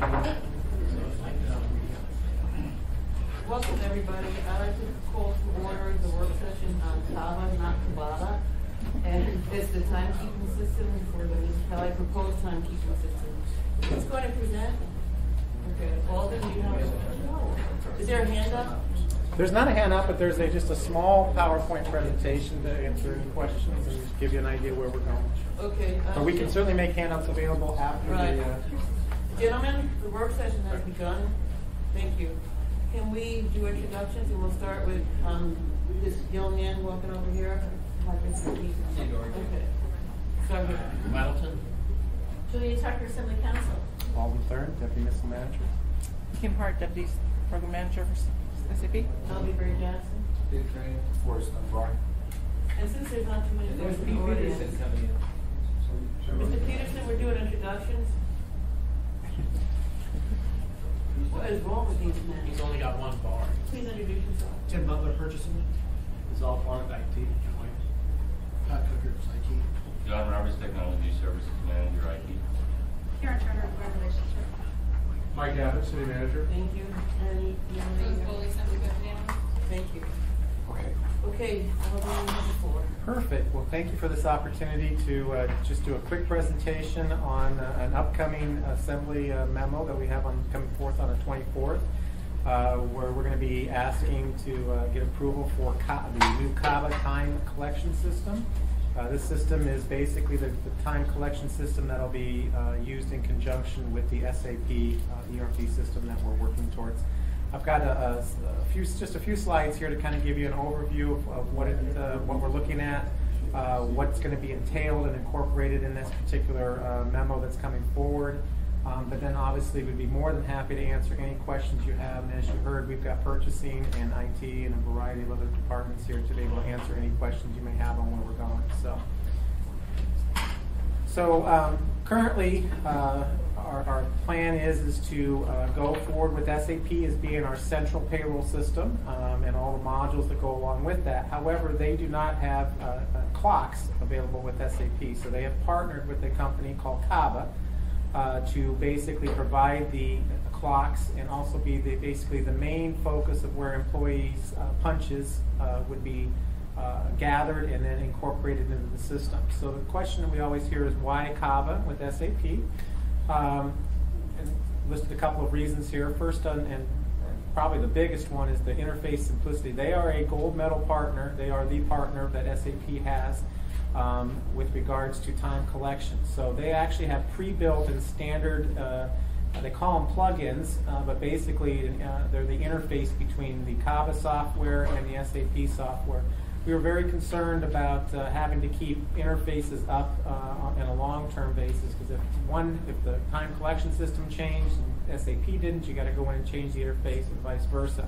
Welcome, everybody. I'd like to call to order the work session on Kaba, not Kabbalah. And it's the timekeeping system for the municipality, proposed timekeeping system. Who's going to present? Okay, Alden, you have a, is there a hand up? There's not a hand up, but there's a, just a small PowerPoint presentation to answer any questions and just give you an idea where we're going. Okay. But um, we can certainly make handouts available after Right. the, uh, Gentlemen, the work session has begun. Thank you. Can we do introductions, and we'll start with, um, this young man walking over here? Okay. Start with, Weddleton? Julia Tucker, Assembly Council. Alden Thurn, Deputy Municipal Manager. Kim Hart, Deputy Program Manager for SAP. Toby Ray Johnson. Big train. Forrest Dunbar. And since there's not too many There's folks Pete in the audience, Peterson coming in. Mr. Peterson, we're doing introductions. What is wrong with these men? He's only got one bar. Please introduce yourself. Tim Butler purchasing is all part of IT. Pat Cooker, IT. John Roberts, Technology Services Manager, IT. Karen Turner, Employee Relationship. Mike Abbott, City Manager. Thank you. And young Rose lady. Foley, Assembly Representative. Thank you. Okay. Okay. Perfect. Well, thank you for this opportunity to uh, just do a quick presentation on uh, an upcoming assembly uh, memo that we have on coming forth on the 24th, uh, where we're going to be asking to uh, get approval for the new Kaba time collection system. Uh, this system is basically the, the time collection system that'll be used in conjunction with the SAP ERP system that we're working towards. I've got a, a- a few, just a few slides here to kind of give you an overview of, of what it, uh, what we're looking at, uh, what's going to be entailed and incorporated in this particular uh, memo that's coming forward. Um, but then obviously we'd be more than happy to answer any questions you have. And as you heard, we've got purchasing and IT and a variety of other departments here to be able to answer any questions you may have on where we're going. So. So um, currently, uh, our, our plan is is to uh, go forward with SAP as being our central payroll system um, and all the modules that go along with that. However, they do not have uh, uh, clocks available with SAP, so they have partnered with a company called Kaba uh, to basically provide the clocks and also be the, basically the main focus of where employees' uh, punches uh, would be uh, gathered and then incorporated into the system. So the question that we always hear is why Kaba with SAP? Um, listed a couple of reasons here. First, on, and probably the biggest one is the interface simplicity. They are a gold medal partner. They are the partner that SAP has um, with regards to time collection. So they actually have pre-built and standard. Uh, they call them plugins, uh, but basically uh, they're the interface between the Kaba software and the SAP software. We were very concerned about uh, having to keep interfaces up uh, on a long-term basis because if one, if the time collection system changed and SAP didn't, you got to go in and change the interface and vice versa.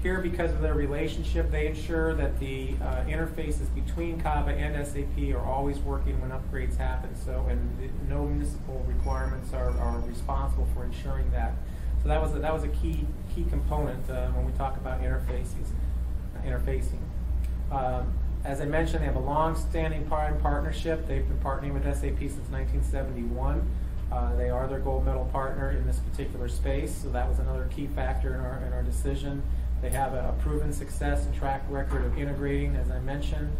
Here, because of their relationship, they ensure that the uh, interfaces between Kaba and SAP are always working when upgrades happen. So, and no municipal requirements are, are responsible for ensuring that. So that was a, that was a key key component uh, when we talk about interfaces, interfacing. Um, as I mentioned, they have a long-standing par- partnership. They've been partnering with SAP since 1971. Uh, they are their gold medal partner in this particular space, so that was another key factor in our, in our decision. They have a, a proven success and track record of integrating, as I mentioned.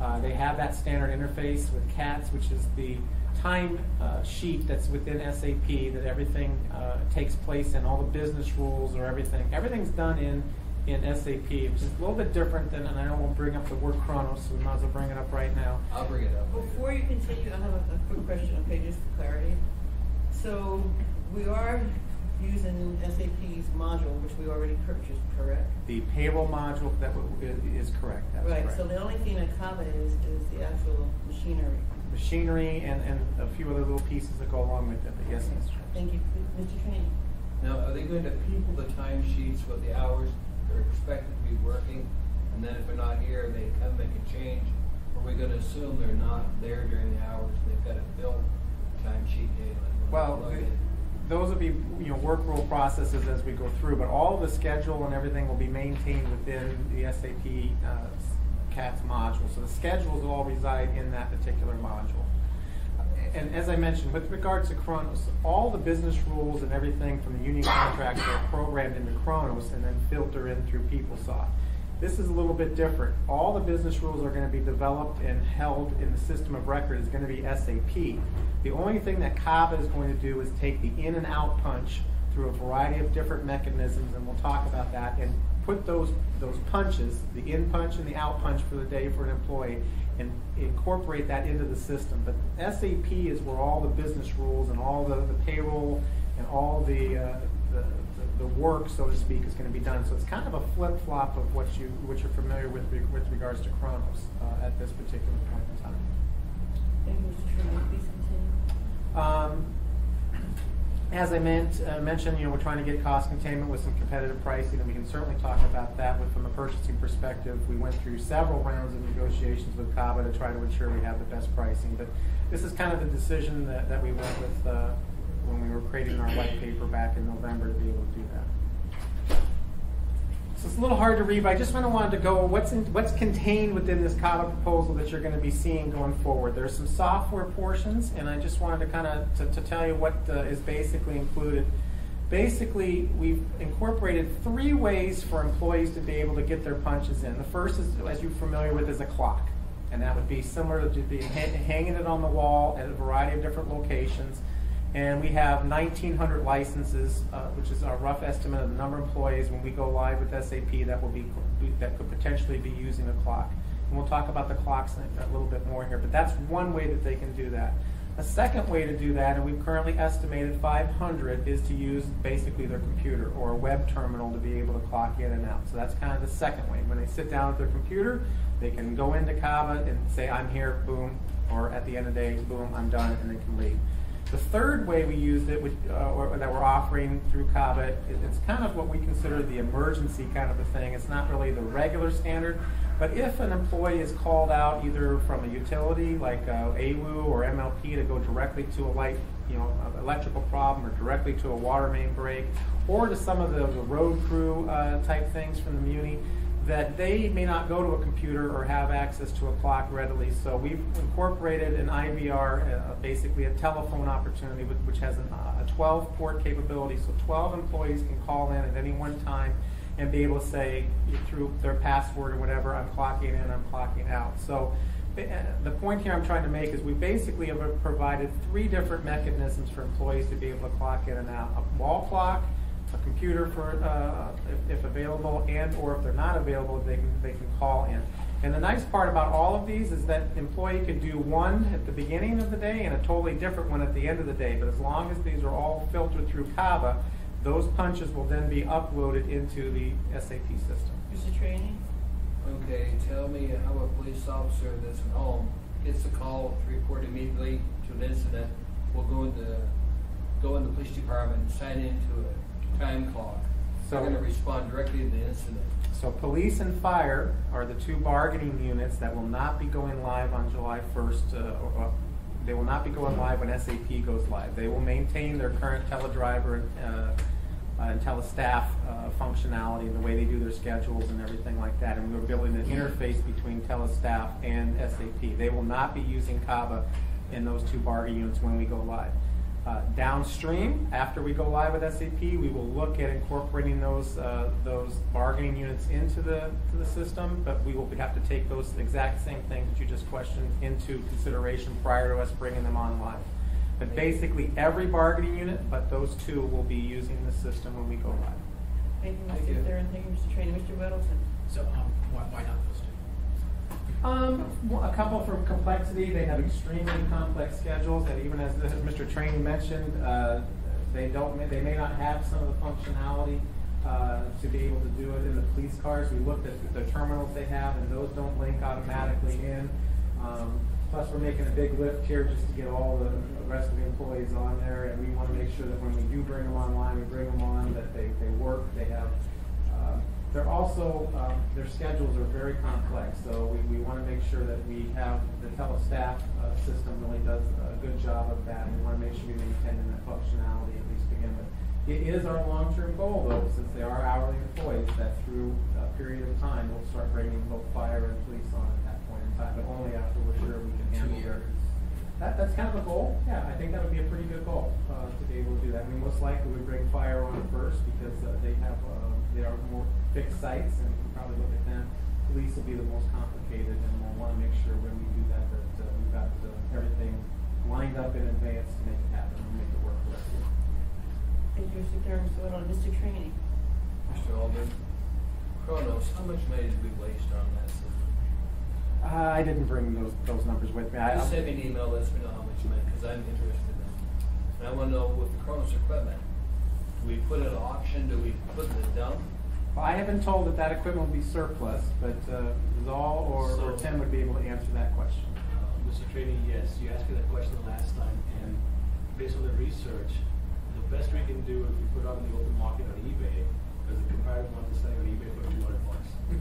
Uh, they have that standard interface with CATS, which is the time uh, sheet that's within SAP that everything uh, takes place in, all the business rules or everything. Everything's done in in SAP, which is a little bit different than, and I know we'll bring up the word Kronos, so we might as well bring it up right now. I'll bring it up. Before you continue, I have a, a quick question, okay, just for clarity. So we are using SAP's module, which we already purchased, correct? The payroll module that w- i- is correct. That's Right, correct. so the only thing that Kaba is, is the actual machinery. Machinery and, and a few other little pieces that go along with it, but yes, Mr. Thank you, Mr. Traini. Now, are they going to people the timesheets for the hours they're expected to be working? And then if they're not here, they come make a change? Or are we gonna assume they're not there during the hours, and they've got to fill timesheet daily? when Well, the- those will be, you know, work rule processes as we go through, but all the schedule and everything will be maintained within the SAP uh, CATS module. So the schedules will all reside in that particular module. And as I mentioned, with regards to Kronos, all the business rules and everything from the union contracts are programmed into Kronos and then filter in through PeopleSoft. This is a little bit different. All the business rules are going to be developed and held in the system of record is going to be SAP. The only thing that Kaba is going to do is take the in and out punch through a variety of different mechanisms, and we'll talk about that, and put those, those punches, the in punch and the out punch for the day for an employee, and incorporate that into the system. But SAP is where all the business rules and all the, the payroll and all the, uh, the, the- work, so to speak, is gonna be done. So it's kind of a flip-flop of what you, what you're familiar with, re- with regards to Kronos, uh, at this particular point in time. Thank you, Mr. Chairman. Please continue. Um, As I meant, uh, mentioned, you know, we're trying to get cost containment with some competitive pricing, and we can certainly talk about that, but from a purchasing perspective, we went through several rounds of negotiations with Kaba to try to ensure we have the best pricing, but this is kind of the decision that, that we went with, uh, when we were creating our white paper back in November to be able to do that. So it's a little hard to read, but I just kind of wanted to go, what's, in, what's contained within this Kaba proposal that you're going to be seeing going forward? There's some software portions, and I just wanted to kind of, to, to tell you what uh, is basically included. Basically, we've incorporated three ways for employees to be able to get their punches in. The first is, as you're familiar with, is a clock. And that would be similar to ha- hanging it on the wall at a variety of different locations. And we have 1,900 licenses, uh, which is our rough estimate of the number of employees when we go live with SAP that will be, that could potentially be using a clock. And we'll talk about the clocks a a little bit more here, but that's one way that they can do that. A second way to do that, and we've currently estimated 500, is to use basically their computer or a web terminal to be able to clock in and out. So that's kind of the second way. When they sit down at their computer, they can go into Kaba and say, I'm here, boom, or at the end of the day, boom, I'm done, and they can leave. The third way we used it, which, uh, or that we're offering through Kaba, it, it's kind of what we consider the emergency kind of a thing. It's not really the regular standard, but if an employee is called out either from a utility like uh, AWU or MLP to go directly to a light, you know, electrical problem, or directly to a water main break, or to some of the, the road crew uh, type things from the Muni, that they may not go to a computer or have access to a clock readily. So we've incorporated an IVR, uh, basically a telephone opportunity, with- which has an, uh, a 12 port capability. So 12 employees can call in at any one time and be able to say through their password or whatever, I'm clocking in, I'm clocking out. So the uh, the point here I'm trying to make is we basically have provided three different mechanisms for employees to be able to clock in and out. A wall clock, a computer for, uh, if, if available, and or if they're not available, they can, they can call in. And the nice part about all of these is that employee could do one at the beginning of the day and a totally different one at the end of the day. But as long as these are all filtered through Kaba, those punches will then be uploaded into the SAP system. Mr. Traini? Okay, tell me how a police officer that's at home gets a call to report immediately to an incident, will go into, go in the police department, sign into a time clock. They're So- gonna respond directly to the incident. So police and fire are the two bargaining units that will not be going live on July 1st. uh, or, uh, They will not be going live when SAP goes live. They will maintain their current teledriver uh, uh, and telestaff uh, functionality and the way they do their schedules and everything like that. And we're building an interface between telestaff and SAP. They will not be using Kaba in those two bargaining units when we go live. Uh, Downstream, after we go live with SAP, we will look at incorporating those, uh, those bargaining units into the, to the system, but we will have to take those exact same things that you just questioned into consideration prior to us bringing them on live. But basically, every bargaining unit, but those two will be using the system when we go live. Thank you, Thank you. Mr. Theron. Thank you, Mr. Traini. Mr. Weddleton? So, um, why, why not those two? Um, a couple for complexity, they have extremely complex schedules that even as, as Mr. Traini mentioned, uh, they don't, they may not have some of the functionality, uh, to be able to do it in the police cars. We looked at the terminals they have and those don't link automatically in. Um, plus we're making a big lift here just to get all the rest of the employees on there and we wanna make sure that when we do bring them online, we bring them on, that they, they work, they have, they're also, um, their schedules are very complex, so we, we want to make sure that we have, the telestaff uh, system really does a good job of that, and we want to make sure we maintain that functionality at least to begin with. It is our long-term goal, though, since they are hourly employees, that through a period of time, we'll start bringing both fire and police on at that point in time, but only after we're sure we can handle their. That, that's kind of a goal, yeah, I think that would be a pretty good goal, uh, to be able to do that. I mean, most likely we bring fire on first because, uh, they have, uh, they are more fixed sites and we probably look at them. Police will be the most complicated and we'll wanna make sure when we do that, that, uh, we've got, uh, everything lined up in advance to make it happen and make it work correctly. Thank you, Mr. Karen, so on, Mr. Traini. Mr. Alden, Kronos, how much money did we waste on that system? Uh, I didn't bring those, those numbers with me. I, Just send me an email, let me know how much you make, because I'm interested in it. And I wanna know with the Kronos equipment, do we put it at auction, do we put it in the dump? Well, I have been told that that equipment will be surplus, but, uh, Zal or, or So- Tim would be able to answer that question. Uh, Mr. Traini, yes, you asked me that question the last time, and based on the research, the best we can do is we put it on the open market on eBay, because the comparative one is selling on eBay for two hundred bucks.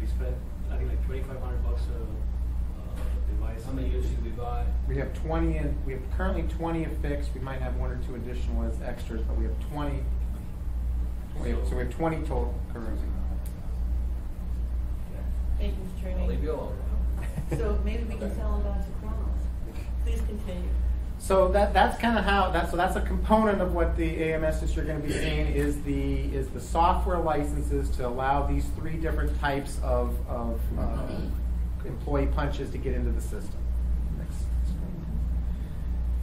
We spent, I think like twenty-five hundred bucks a, uh, device. How many units did we buy? We have twenty and, we have currently twenty affixed, we might have one or two additional as extras, but we have twenty. We have, so we have twenty total currently. Thank you, Mr. Traini. I'll leave you alone now. So maybe we can tell them about the Kronos. Please continue. So that, that's kind of how, that's, so that's a component of what the AMS is you're gonna be seeing is the, is the software licenses to allow these three different types of, of, uh, employee punches to get into the system.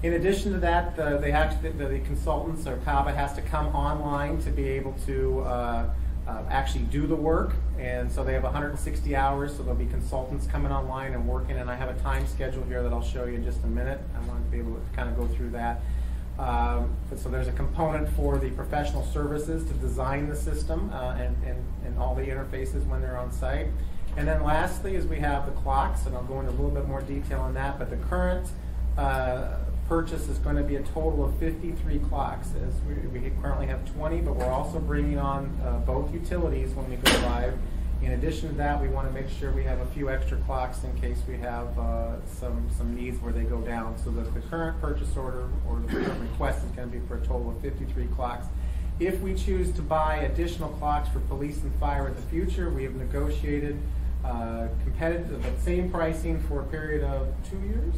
In addition to that, the, they the the consultants or Kaba has to come online to be able to, uh, uh, actually do the work. And so they have hundred and sixty hours, so there'll be consultants coming online and working, and I have a time schedule here that I'll show you in just a minute. I want to be able to kind of go through that. Um, but so there's a component for the professional services to design the system, uh, and, and, and all the interfaces when they're on site. And then lastly is we have the clocks, and I'll go into a little bit more detail on that, but the current, uh, purchase is going to be a total of 53 clocks. As we, we currently have 20, but we're also bringing on uh, both utilities when we go live. In addition to that, we want to make sure we have a few extra clocks in case we have uh, some some needs where they go down. So the current purchase order or the current request is going to be for a total of 53 clocks. If we choose to buy additional clocks for police and fire in the future, we have negotiated uh, competitive, but same pricing for a period of two years.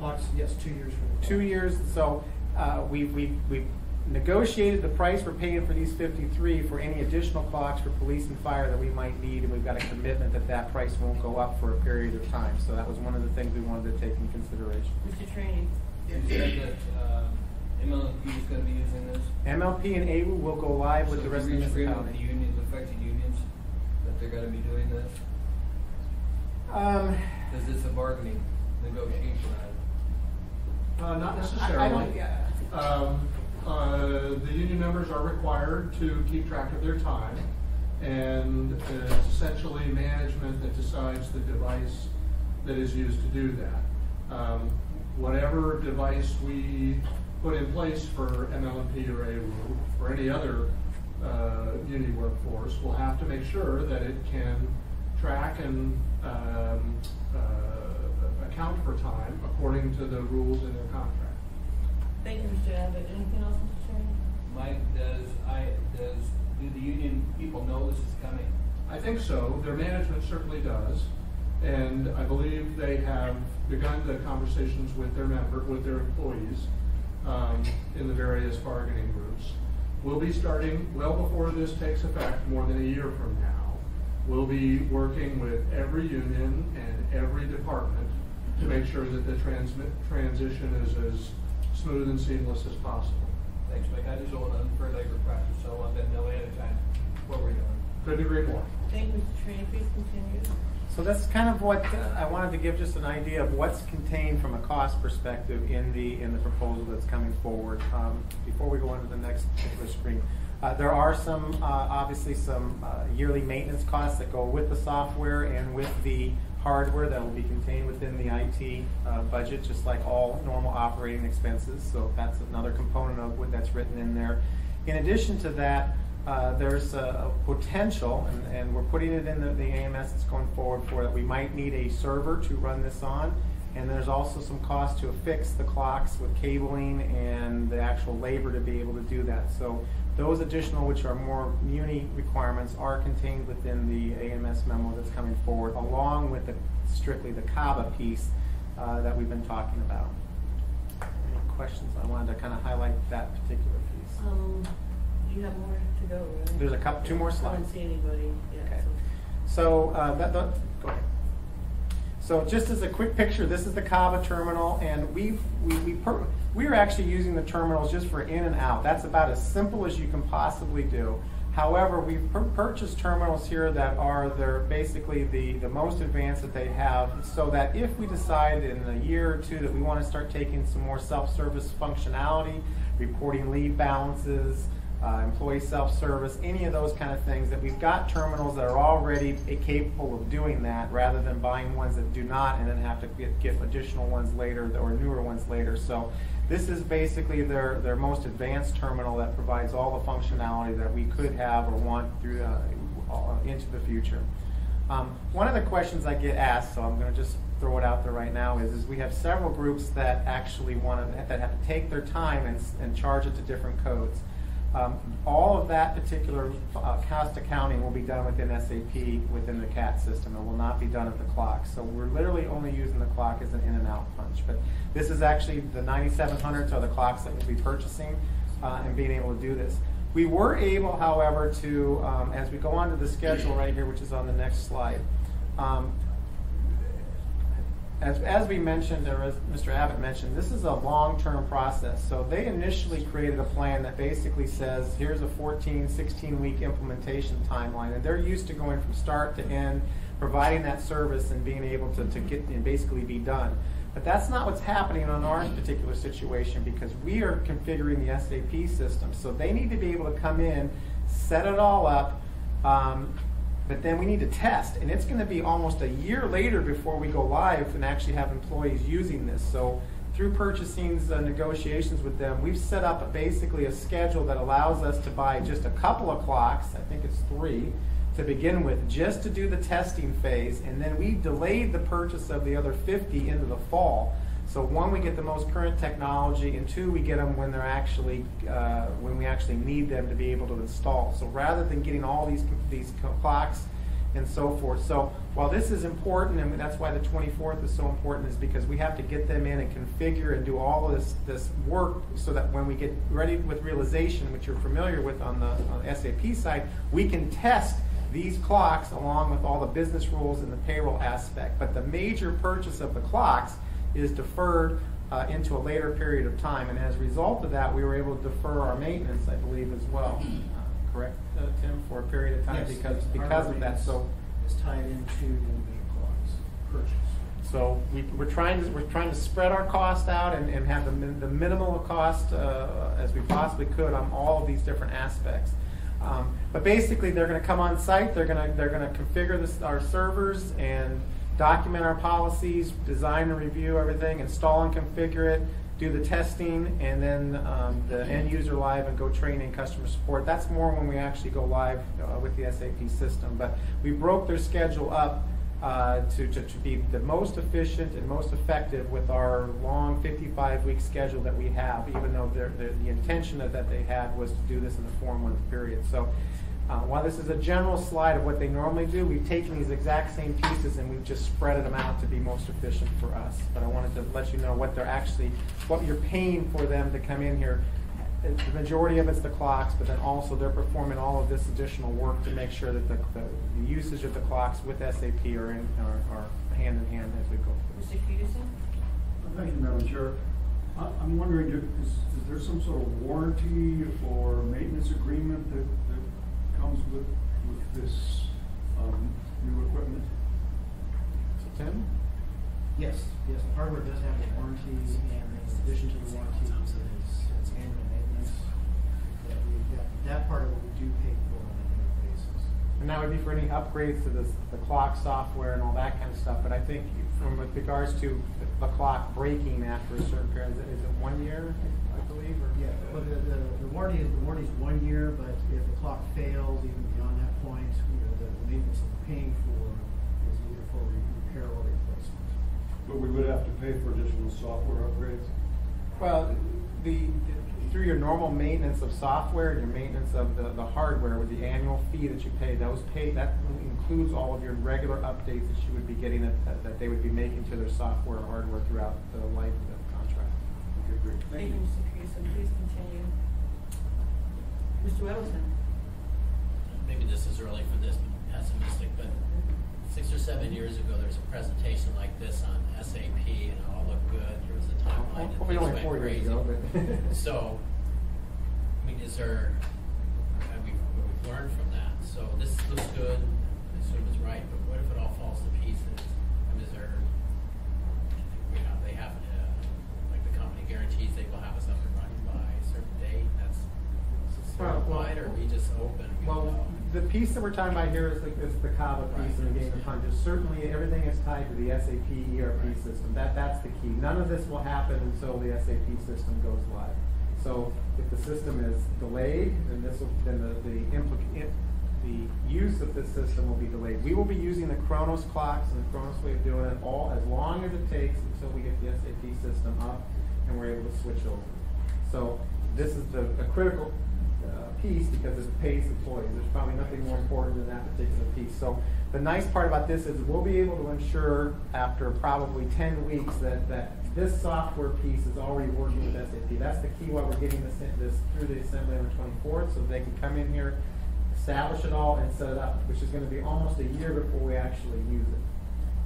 The clock's, yes, two years from the. two years, so uh, we, we, we negotiated the price we're paying for these fifty-three for any additional clocks for police and fire that we might need, and we've got a commitment that that price won't go up for a period of time. So that was one of the things we wanted to take in consideration. Mr. Traini. You said that, um, ML&P is gonna be using this? MLP and AWU will go live with So the rest did of you the reach agreement with the municipality. unions, affected unions, that they're gonna be doing this? Um, Because it's a bargaining negotiation item. Uh, not necessarily. yeah. Um, uh, the union members are required to keep track of their time, and it's essentially management that decides the device that is used to do that. Um, whatever device we put in place for ML&P or AWU, or any other, uh, union workforce, will have to make sure that it can track and, um, uh, account for time according to the rules in their contract. Thank you, Mr. Abbott. Anything else, Mr. Traini? Mike, does I, does, do the union people know this is coming? I think so. Their management certainly does. And I believe they have begun the conversations with their member, with their employees, um, in the various bargaining groups. We'll be starting, well before this takes effect, more than a year from now. We'll be working with every union and every department to make sure that the transmit, transition is as smooth and seamless as possible. Thanks, Mike, I just don't want unfair labor practice, so I want them to know ahead of time what we're doing. Couldn't agree more. Thank you, Mr. Traini. Please continue. So that's kind of what, uh, I wanted to give just an idea of what's contained from a cost perspective in the, in the proposal that's coming forward. Um, Before we go on to the next particular screen, uh, there are some, uh, obviously some uh, yearly maintenance costs that go with the software and with the hardware that will be contained within the IT uh, budget, just like all normal operating expenses. So that's another component of what that's written in there. In addition to that, uh, there's a, a potential, and, and we're putting it in the, the AMS that's going forward for that we might need a server to run this on. And there's also some cost to affix the clocks with cabling and the actual labor to be able to do that. So those additional, which are more muni requirements, are contained within the AMS memo coming forward, along with the strictly the Kaba piece uh, that we've been talking about. Any questions? I wanted to kind of highlight that particular piece. Um, you have more to go, right? There's a couple- two more slides. I don't see anybody Okay. so. So, uh, that, that, go ahead. So just as a quick picture, this is the Kaba terminal, and we've, we, we, per, we're actually using the terminals just for in and out. That's about as simple as you can possibly do. However, we've pur- purchased terminals here that are, they're basically the, the most advanced that they have, so that if we decide in a year or two that we want to start taking some more self-service functionality, reporting lead balances, uh, employee self-service, any of those kind of things, that we've got terminals that are already capable of doing that, rather than buying ones that do not and then have to get, get additional ones later or newer ones later. So this is basically their, their most advanced terminal that provides all the functionality that we could have or want through, uh, into the future. Um, one of the questions I get asked, so I'm going to just throw it out there right now, is, is we have several groups that actually want to, that have to take their time and, and charge it to different codes. Um, all of that particular uh, cost accounting will be done within SAP, within the CAT system. It will not be done at the clock. So we're literally only using the clock as an in and out punch. But this is actually the 9700s are the clocks that we'll be purchasing uh, and being able to do this. We were able, however, to, um, as we go on to the schedule right here, which is on the next slide, um, as, as we mentioned, or as Mr. Abbott mentioned, this is a long-term process. So they initially created a plan that basically says, here's a 14, 16-week implementation timeline. And they're used to going from start to end, providing that service and being able to, to get and basically be done. But that's not what's happening on our particular situation because we are configuring the SAP system. So they need to be able to come in, set it all up, um, but then we need to test, and it's going to be almost a year later before we go live and actually have employees using this. So through purchasing's uh, negotiations with them, we've set up basically a schedule that allows us to buy just a couple of clocks, I think it's three, to begin with, just to do the testing phase, and then we delayed the purchase of the other 50 into the fall. So one, we get the most current technology, and two, we get them when they're actually uh, when we actually need them to be able to install. So rather than getting all these these clocks and so forth. So while this is important, and that's why the 24th is so important, is because we have to get them in and configure and do all this this work so that when we get ready with realization, which you're familiar with on the, on the SAP side, we can test these clocks along with all the business rules and the payroll aspect. But the major purchase of the clocks is deferred uh, into a later period of time. And as a result of that, we were able to defer our maintenance, I believe, as well. Uh, correct, uh, Tim, for a period of time Yes, because part because of of that. So it's tied into the individual clocks purchase. so we, we're trying to we're trying to spread our cost out and, and have the, min- the minimal cost uh, as we possibly could on all of these different aspects. Um, but basically, they're going to come on site. They're going to they're going to configure this, our servers and document our policies, design and review everything, install and configure it, do the testing, and then um, the end user live and go training customer support. That's more when we actually go live uh, with the SAP system. But we broke their schedule up uh, to, to, to be the most efficient and most effective with our long 55-week schedule that we have, even though they're- they're- the intention of that they had was to do this in a four-month period. So uh, while this is a general slide of what they normally do, we've taken these exact same pieces and we've just spread them out to be most efficient for us. But I wanted to let you know what they're actually, what you're paying for them to come in here. The majority of it's the clocks, but then also they're performing all of this additional work to make sure that the, the the usage of the clocks with SAP are in, are, are hand in hand as we go. Mr. Peterson? Thank you, Madam Chair. I- I'm wondering, is, is there some sort of warranty or maintenance agreement that, that comes with, with this, um, new equipment? Tim? Yes, yes, the hardware does have a warranty, and in addition to the warranty, is, is annual maintenance. That we, that, that part of it we do pay for on an annual basis. And that would be for any upgrades to the, the clock software and all that kind of stuff. But I think from with regards to the clock breaking after a certain period, is it one year, I believe, or? Yeah, well, the, the, the warranty is, the warranty's one year, but if the clock fails, even beyond that point, you know, the, the maintenance that we're paying for is either for re- repair or replacement. But we would have to pay for additional software upgrades? Well, the, through your normal maintenance of software and your maintenance of the, the hardware with the annual fee that you pay, those pay, that includes all of your regular updates that you would be getting, that, that they would be making to their software and hardware throughout the life of the contract. Okay, great. Thank you, Mr. Teresa, please continue. Mr. Weddleton? maybe this is early for this, pessimistic, but six or seven years ago, there was a presentation like this on SAP, and it all looked good, there was a timeline, and Hopefully things only went four years crazy. ago, but. So, I mean, is there, have we, what we've learned from that, so this looks good, I assume it's right, but what if it all falls to pieces? I mean, is there, you know, they have, uh, like the company guarantees they will have us up and running by a certain date, that's Well, well, or we just open? Well, the piece that we're talking about here is the, is the Kaba piece and the game of punches. Certainly, everything is tied to the SAP ERP Right. system. That, that's the key. None of this will happen until the SAP system goes live. So if the system is delayed, then this will, then the, the implica- im- the use of this system will be delayed. We will be using the Kronos clocks and the Kronos way of doing it all, as long as it takes until we get the SAP system up and we're able to switch over. So this is the, a critical uh, piece because it pays employees. There's probably nothing more important than that particular piece. So the nice part about this is we'll be able to ensure after probably ten weeks that, that this software piece is already working with SAP. That's the key why we're getting this, this through the assembly on the twenty-fourth, so they can come in here, establish it all and set it up, which is gonna be almost a year before we actually use it.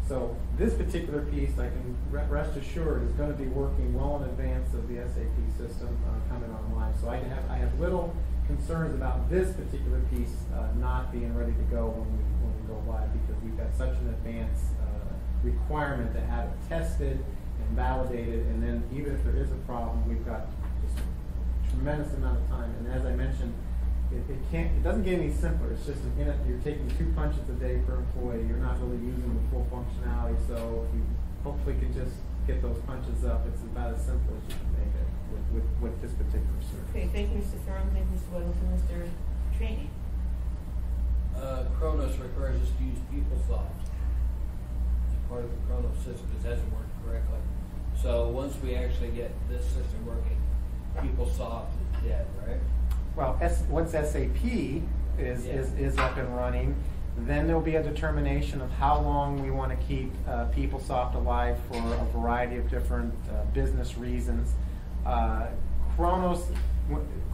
So this particular piece, I can rest assured, is gonna be working well in advance of the SAP system uh, coming online. So I have, I have little concerns about this particular piece uh, not being ready to go when we, when we go live because we've got such an advanced uh, requirement to have it tested and validated. And then even if there is a problem, we've got just a tremendous amount of time. And as I mentioned, it, it can't, it doesn't get any simpler. It's just, an you're taking two punches a day per employee. You're not really using the full functionality. So if you hopefully can just get those punches up, it's about as simple as you can make it with, with, with this particular service. Okay, thank you, Mr. Thurman, thank you, Mr. Weddleton, Mr. Traini. Uh, Kronos requires us to use PeopleSoft as part of the Kronos system, because it hasn't worked correctly. So once we actually get this system working, PeopleSoft is dead, right? Well, S, once SAP is, is, Yeah. is up and running, then there'll be a determination of how long we want to keep uh, PeopleSoft alive for a variety of different uh, business reasons. Uh, Kronos,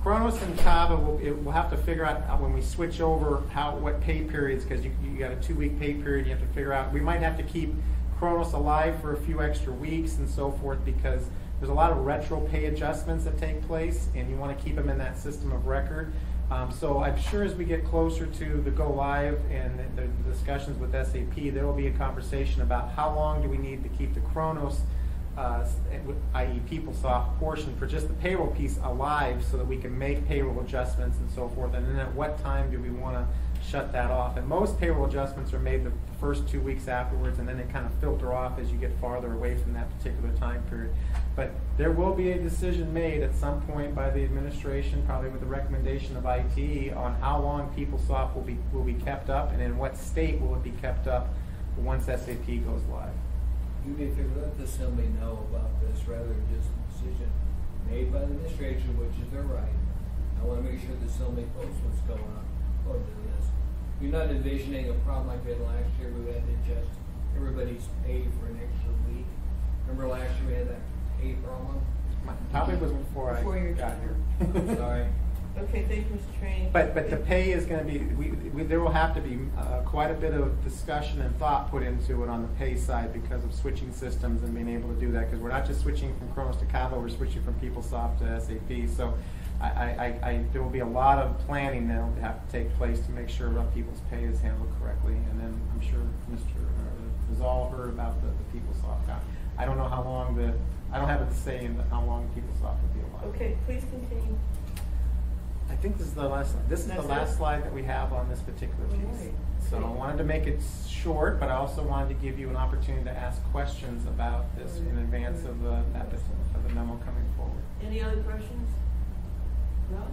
Kronos and Kaba, will it- we'll have to figure out when we switch over how, what pay periods, because you, you got a two-week pay period, you have to figure out, we might have to keep Kronos alive for a few extra weeks and so forth, because there's a lot of retro pay adjustments that take place, and you want to keep them in that system of record. Um, so I'm sure as we get closer to the go live and the, the discussions with SAP, there will be a conversation about how long do we need to keep the Kronos, uh, i.e. PeopleSoft portion for just the payroll piece alive so that we can make payroll adjustments and so forth. And then at what time do we want to shut that off? And most payroll adjustments are made the first two weeks afterwards, and then they kind of filter off as you get farther away from that particular time period. But there will be a decision made at some point by the administration, probably with the recommendation of IT, on how long PeopleSoft will be, will be kept up and in what state will it be kept up once SAP goes live. You may figure, let the assembly know about this rather than just a decision made by the administration, which is their right. I wanna make sure the assembly knows what's going on, to. You're not envisioning a problem like we had last year, we had to adjust everybody's pay for an extra week. Remember last year we had that pay problem? Probably was before I Before your got time. here. Sorry. Okay, thank you, Mr. Traini. But, but the pay is gonna be, we, we, there will have to be, uh, quite a bit of discussion and thought put into it on the pay side because of switching systems and being able to do that, because we're not just switching from Kronos to Kaba, we're switching from PeopleSoft to SAP, so I, I, I, there will be a lot of planning that will have to take place to make sure that people's pay is handled correctly, and then I'm sure Mr. Rizal heard about the, the PeopleSoft guy. I don't know how long the, I don't have a say in how long PeopleSoft will be alive. Okay, please continue. I think this is the last, this is the That's last it? slide that we have on this particular piece. Alright. So I wanted to make it short, but I also wanted to give you an opportunity to ask questions about this in advance of the, of the memo coming forward. Any other questions? No?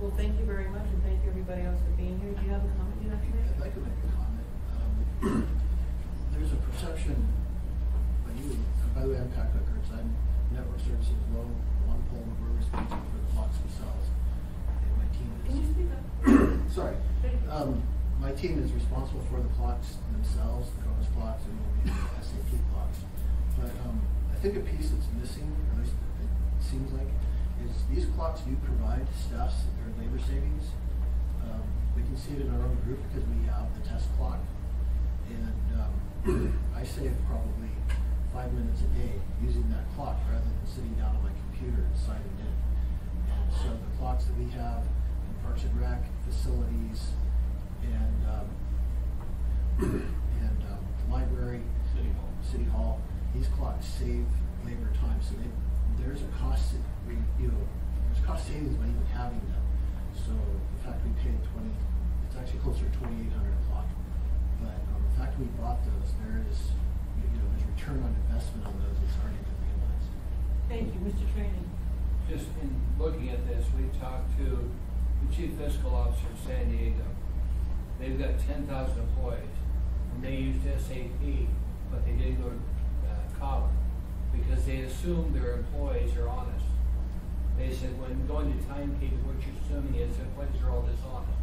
Well, thank you very much, and thank you everybody else for being here. Do you have a comment you'd like to make? I'd like to make a comment. Um, There's a perception by you, and by the way, I'm Pat Cookers, I'm network Services low, one pole we're responsible for the clocks themselves. And my team is. Can you speak up? Sorry. Um, my team is responsible for the clocks themselves, the Kronos clocks and the SAP clocks. But, um, I think a piece that's missing, or at least it seems like, is these clocks do provide staffs their labor savings. Um, we can see it in our own group because we have the test clock. And, um, I save probably five minutes a day using that clock rather than sitting down on my computer and signing in. And so the clocks that we have in Parks and Rec facilities and, um, and, um, the library. City Hall. City Hall, these clocks save labor time, so they, there's a cost, that we, you know, there's cost savings by even having them. So the fact we paid twenty, it's actually closer to twenty-eight hundred a clock. But, um, the fact we bought those, there is, you know, there's return on investment on those that's already been realized. Thank you, Mr. Traini. Just in looking at this, we talked to the chief fiscal officer in San Diego. They've got ten thousand employees, and they used SAP, but they didn't go to uh, Kaba, because they assume their employees are honest. They said, when going to timekeeping, what you're assuming is that employees are all dishonest,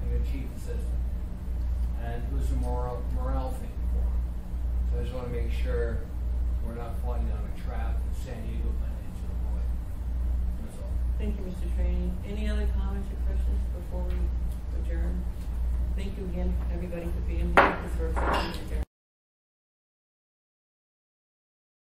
and they cheat the system. And it was a moral, morale thing for them. So I just wanna make sure we're not falling down a trap San Diego to avoid. That's all. Thank you, Mr. Traini. Any other comments or questions before we adjourn? Thank you again, everybody, for being here.